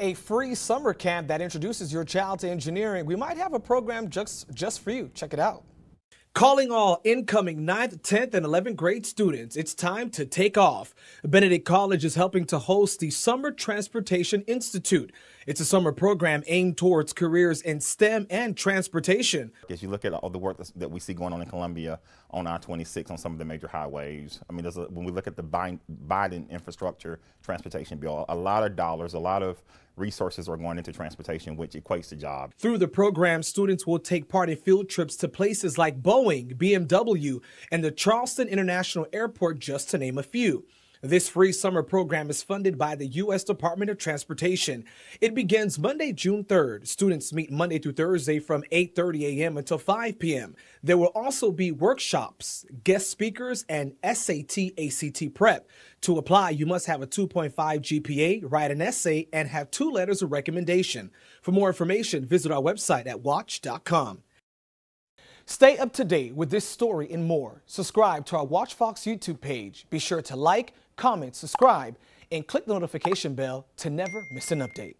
a free summer camp that introduces your child to engineering. We might have a program just, just for you. Check it out. Calling all incoming 9th, 10th, and 11th grade students, it's time to take off. Benedict College is helping to host the Summer Transportation Institute. It's a summer program aimed towards careers in STEM and transportation. As you look at all the work that we see going on in Columbia on I-26 on some of the major highways, I mean, a, when we look at the Biden infrastructure transportation bill, a lot of dollars, a lot of resources are going into transportation, which equates to jobs. Through the program, students will take part in field trips to places like Boeing, BMW, and the Charleston International Airport, just to name a few. This free summer program is funded by the U.S. Department of Transportation. It begins Monday, June 3rd. Students meet Monday through Thursday from 8.30 a.m. until 5 p.m. There will also be workshops, guest speakers, and SAT ACT prep. To apply, you must have a 2.5 GPA, write an essay, and have two letters of recommendation. For more information, visit our website at wach.com. Stay up to date with this story and more. Subscribe to our WACH Fox YouTube page. Be sure to like, comment, subscribe, and click the notification bell to never miss an update.